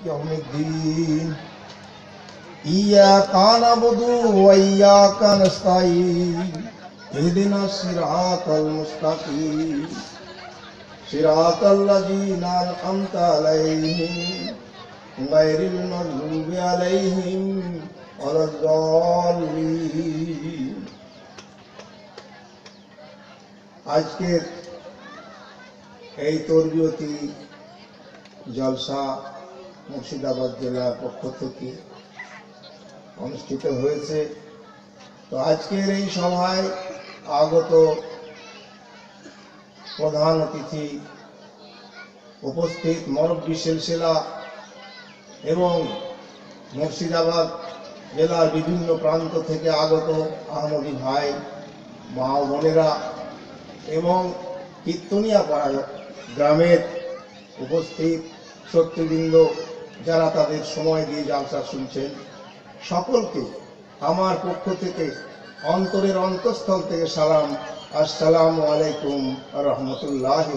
يوم الدين إياك نعبد وإياك نستعين اهدنا الصراط المستقيم صراط الذين أنعمت عليهم غير المغضوب عليهم ولا الضالين আজকের এই তরবিয়তি জলসা মুর্শিদাবাদ জেলার পক্ষ থেকে অনুষ্ঠিত হয়েছে। তো আজকের এই সভায় আগত প্রধান অতিথি উপস্থিত মরব্বী সিলসিলা এবং মুর্শিদাবাদ জেলার বিভিন্ন প্রান্ত থেকে আগত আহমদী ভাই মা বোনেরা এবং কীর্তনিয়া পাড়া গ্রামের উপস্থিত শক্তিবৃন্দ যারা তাদের সময় দিয়ে জালসা শুনছেন, সকলকে আমার পক্ষ থেকে অন্তরের অন্তঃস্থল থেকে সালাম, আসসালামু আলাইকুম রহমতুল্লাহ।